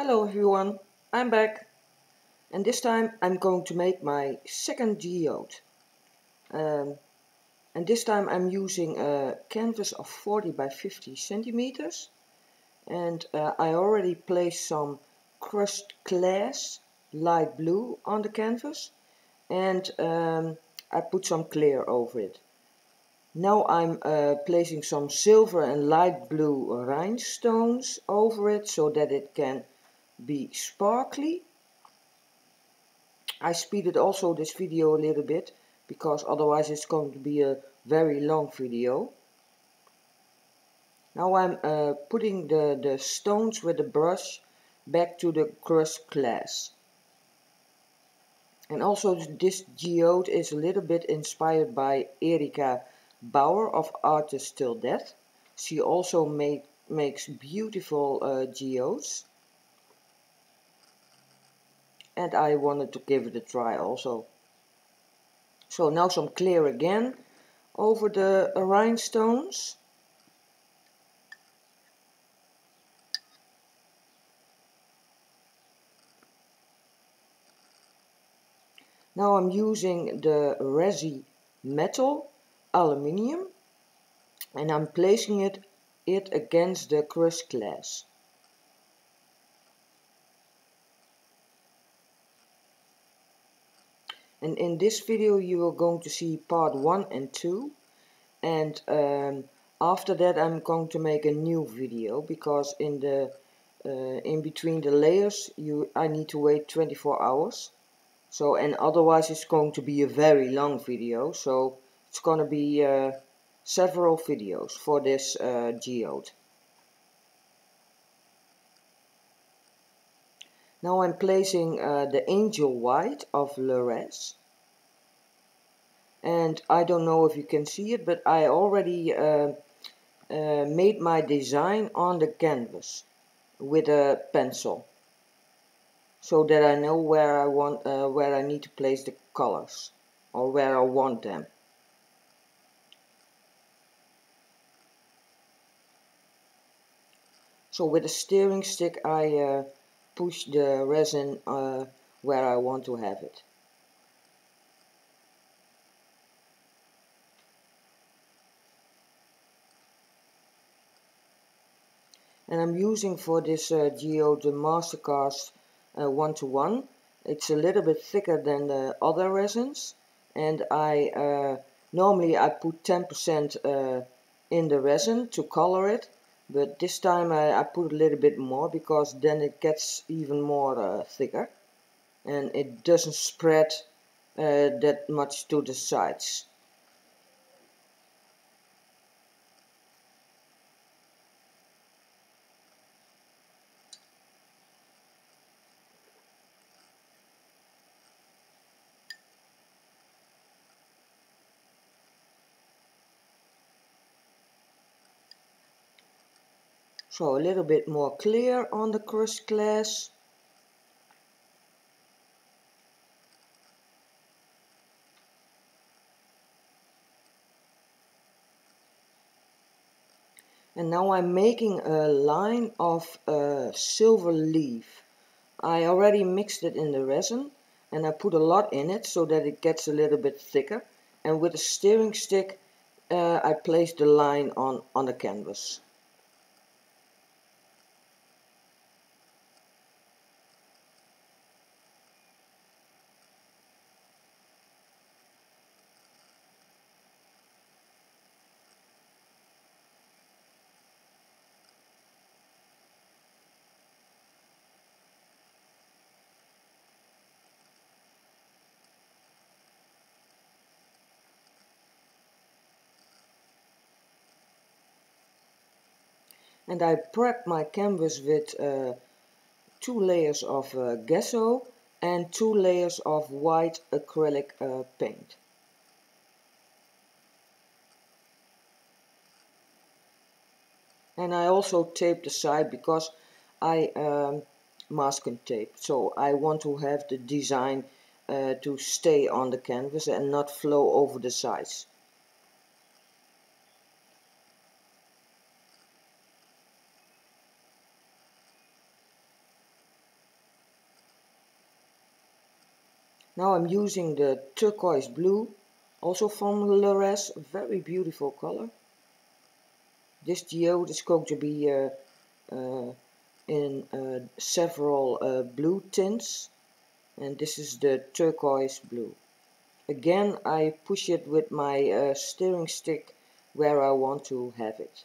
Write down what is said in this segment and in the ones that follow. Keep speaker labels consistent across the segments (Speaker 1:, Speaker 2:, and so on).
Speaker 1: Hello everyone, I'm back and this time I'm going to make my second geode. Um, and this time I'm using a canvas of 40 by 50 centimeters and uh, I already placed some crushed glass light blue on the canvas and um, I put some clear over it. Now I'm uh, placing some silver and light blue rhinestones over it so that it can be sparkly. I speeded also this video a little bit because otherwise it's going to be a very long video. Now I'm uh, putting the, the stones with the brush back to the crushed glass. And also this geode is a little bit inspired by Erika Bauer of Artist Till Death. She also make, makes beautiful uh, geodes and I wanted to give it a try also. So now some clear again over the rhinestones. Now I'm using the Resi metal aluminium and I'm placing it, it against the crushed glass. And in this video you are going to see part 1 and 2 and um, after that I'm going to make a new video because in the uh, in between the layers you I need to wait 24 hours. So and otherwise it's going to be a very long video. So it's gonna be uh, several videos for this uh, geode Now I'm placing uh, the Angel White of Lores. And I don't know if you can see it, but I already uh, uh, made my design on the canvas with a pencil. So that I know where I want, uh, where I need to place the colors or where I want them. So with a steering stick I uh, push the resin uh, where I want to have it. And I'm using for this uh, geode the Mastercast uh, one-to-one. It's a little bit thicker than the other resins and I uh, normally I put 10% uh, in the resin to color it but this time I, I put a little bit more because then it gets even more uh, thicker and it doesn't spread uh, that much to the sides. So a little bit more clear on the crushed glass. And now I'm making a line of a silver leaf. I already mixed it in the resin and I put a lot in it so that it gets a little bit thicker. And with a steering stick uh, I placed the line on, on the canvas. And I prep my canvas with uh, two layers of uh, gesso and two layers of white acrylic uh, paint. And I also tape the side because I um, masking tape. So I want to have the design uh, to stay on the canvas and not flow over the sides. Now I'm using the turquoise blue, also from Lorez, very beautiful color. This geode is going to be uh, uh, in uh, several uh, blue tints and this is the turquoise blue. Again I push it with my uh, steering stick where I want to have it.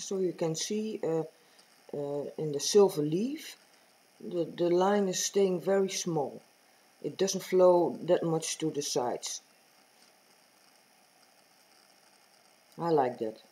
Speaker 1: So you can see uh, uh, in the silver leaf the, the line is staying very small. It doesn't flow that much to the sides. I like that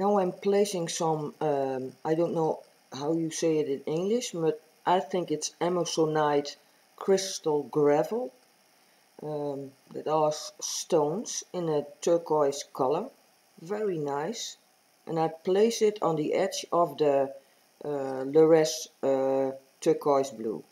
Speaker 1: Now I'm placing some, um, I don't know how you say it in English, but I think it's Amazonite crystal gravel. Um, that are stones in a turquoise color. Very nice. And I place it on the edge of the uh, Lorez uh, turquoise blue.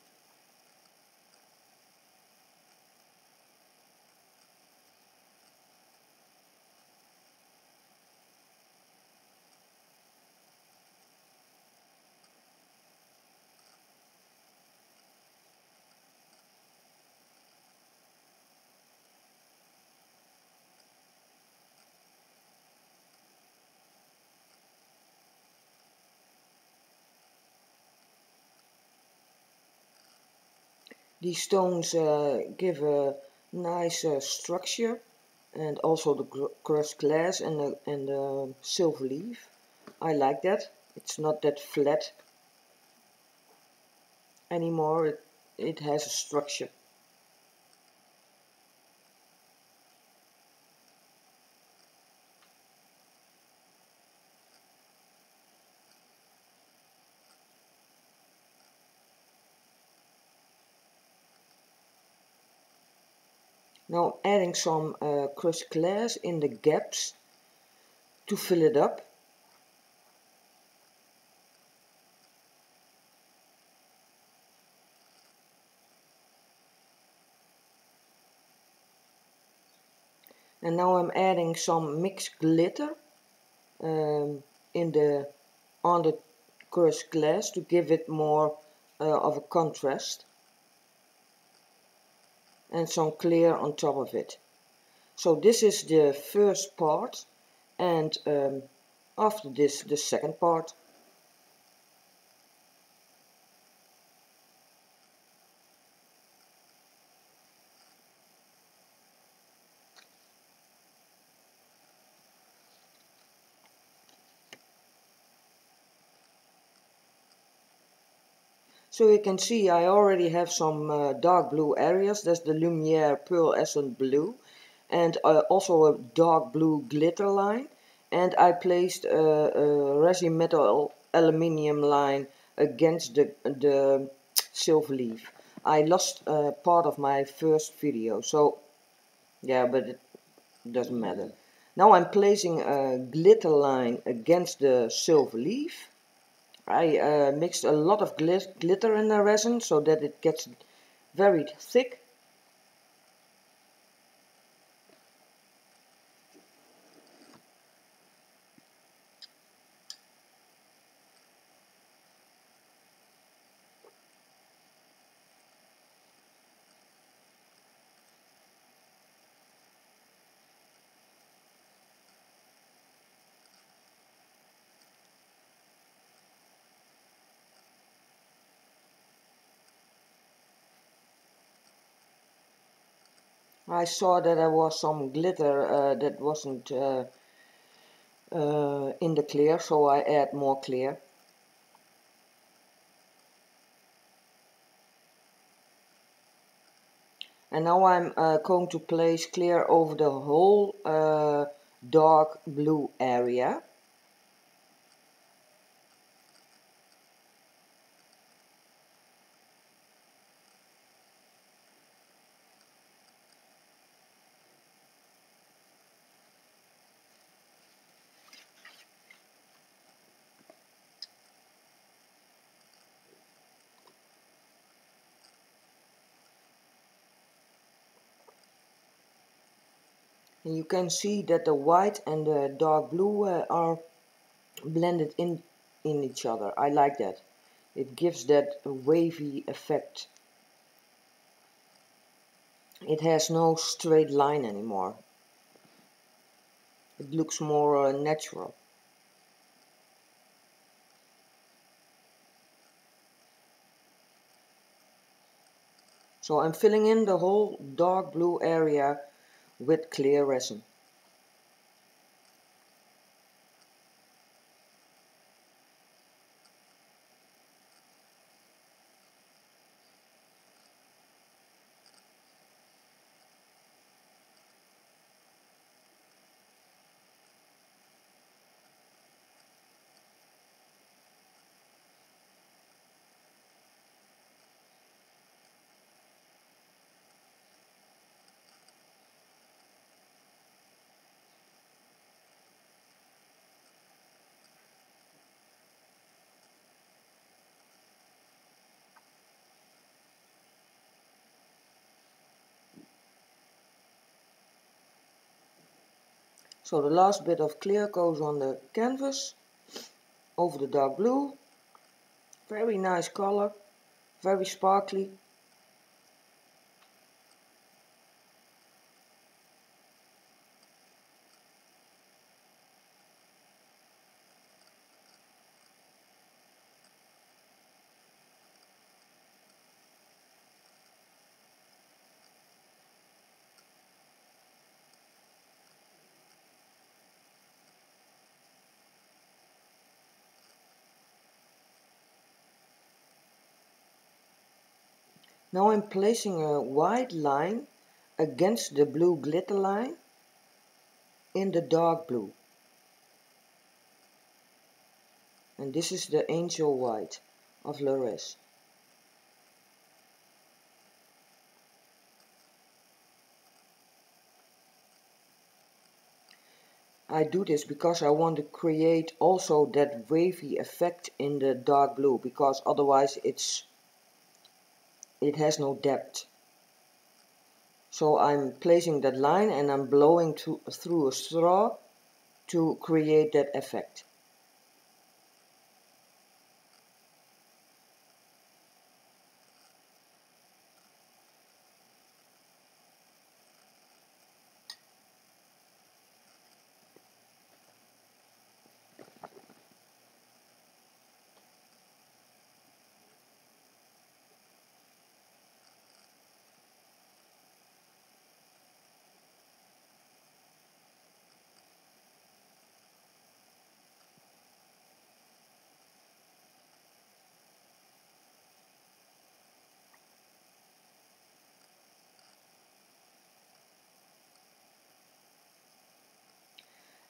Speaker 1: These stones uh, give a nice uh, structure and also the crushed glass and the, and the silver leaf. I like that. It's not that flat anymore. It, it has a structure. Now some uh, crushed glass in the gaps to fill it up. And now I'm adding some mixed glitter um, in the on the crushed glass to give it more uh, of a contrast and some clear on top of it. So this is the first part and um, after this the second part. So you can see I already have some uh, dark blue areas. That's the Lumiere Pearl Essence Blue. And uh, also a dark blue glitter line. And I placed a, a resin metal aluminium line against the, the silver leaf. I lost uh, part of my first video. So yeah, but it doesn't matter. Now I'm placing a glitter line against the silver leaf I uh, mixed a lot of glit glitter in the resin so that it gets very thick. I saw that there was some glitter uh, that wasn't uh, uh, in the clear, so I add more clear. And now I'm uh, going to place clear over the whole uh, dark blue area. And you can see that the white and the dark blue uh, are blended in in each other. I like that. It gives that wavy effect. It has no straight line anymore. It looks more uh, natural. So I'm filling in the whole dark blue area with clear resin. So the last bit of clear goes on the canvas over the dark blue. Very nice color, very sparkly. Now I'm placing a white line against the blue glitter line in the dark blue. And this is the angel white of Lores. I do this because I want to create also that wavy effect in the dark blue because otherwise it's it has no depth. So I'm placing that line and I'm blowing to, through a straw to create that effect.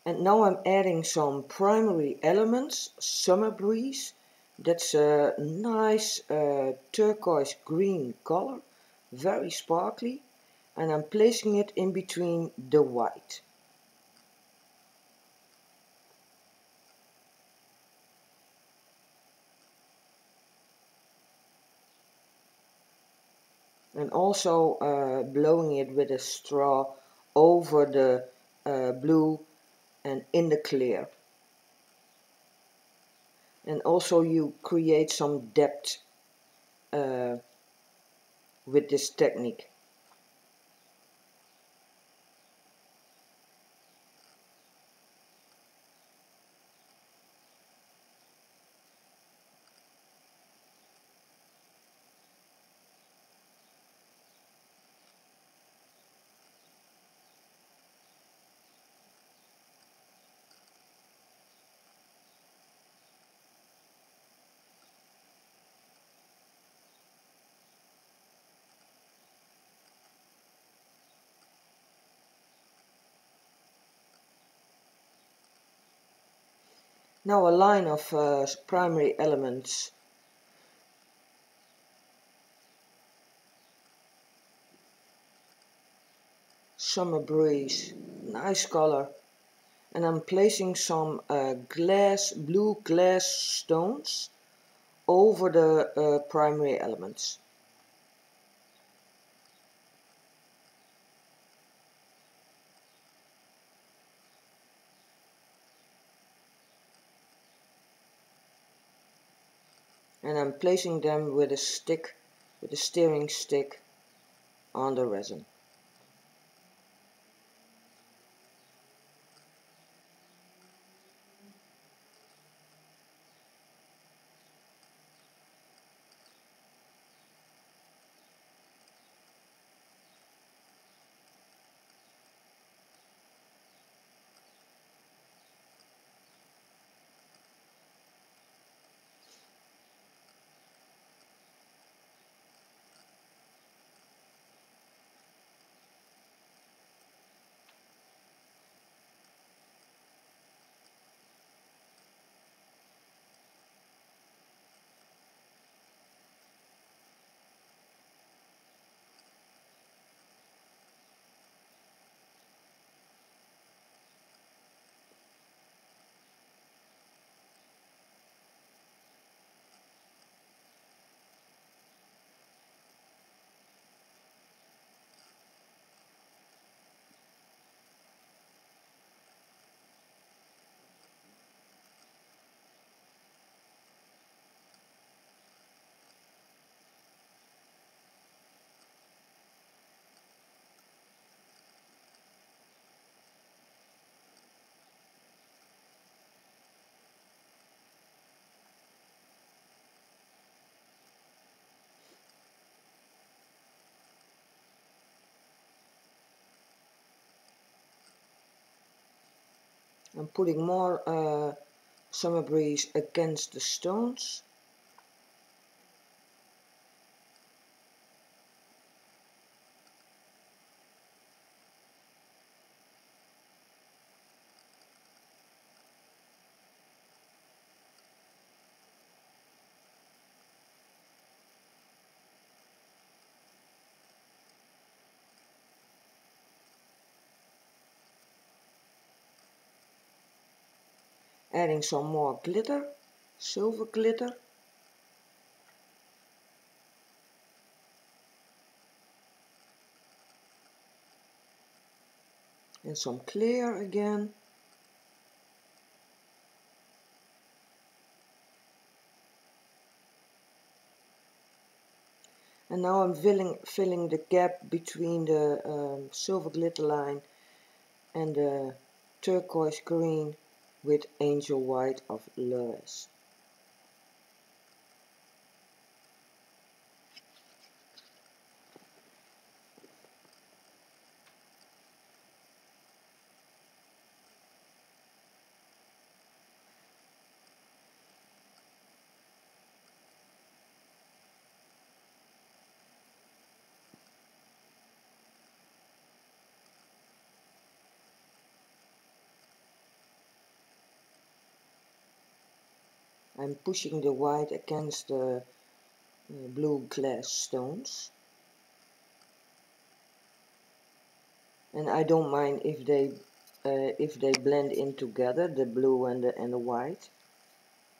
Speaker 1: And now I'm adding some primary elements, Summer Breeze. That's a nice uh, turquoise green color, very sparkly. And I'm placing it in between the white. and also uh, blowing it with a straw over the uh, blue and in the clear. And also you create some depth uh, with this technique. Now a line of uh, primary elements summer breeze, nice color. And I'm placing some uh, glass, blue glass stones over the uh, primary elements. And I'm placing them with a stick, with a steering stick on the resin. I'm putting more uh, summer breeze against the stones. Adding some more glitter, silver glitter. And some clear again. And now I'm filling, filling the gap between the um, silver glitter line and the turquoise green with Angel White of Lorez. Pushing the white against the uh, blue glass stones. And I don't mind if they uh, if they blend in together, the blue and the, and the white,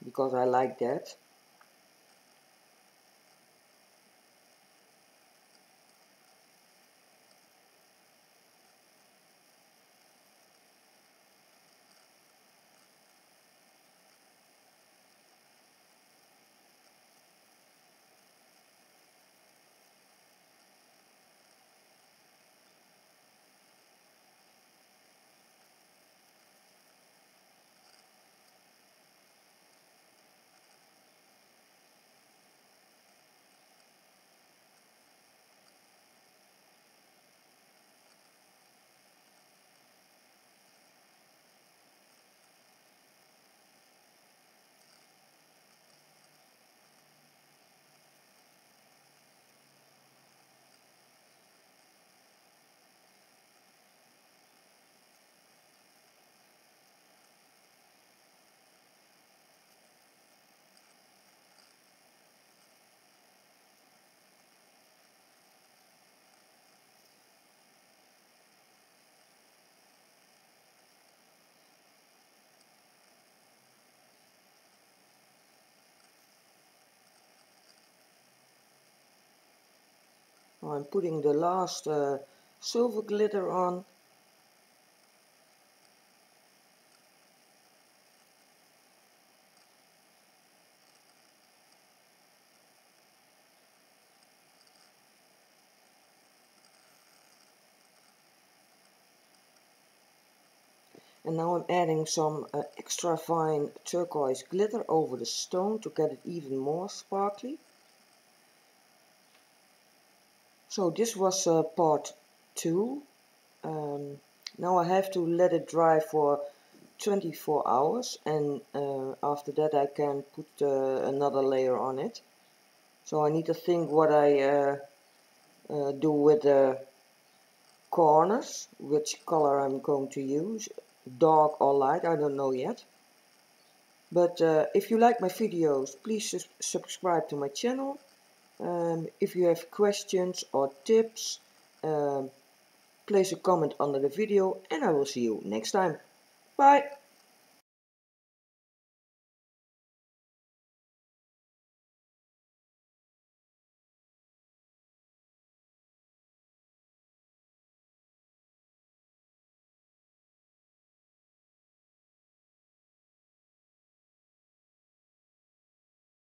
Speaker 1: because I like that. I'm putting the last uh, silver glitter on. And now I'm adding some uh, extra fine turquoise glitter over the stone to get it even more sparkly. So this was uh, part 2. Um, now I have to let it dry for 24 hours and uh, after that I can put uh, another layer on it. So I need to think what I uh, uh, do with the corners, which color I'm going to use, dark or light, I don't know yet. But uh, if you like my videos, please subscribe to my channel um, if you have questions or tips, um, place a comment under the video and I will see you next time. Bye!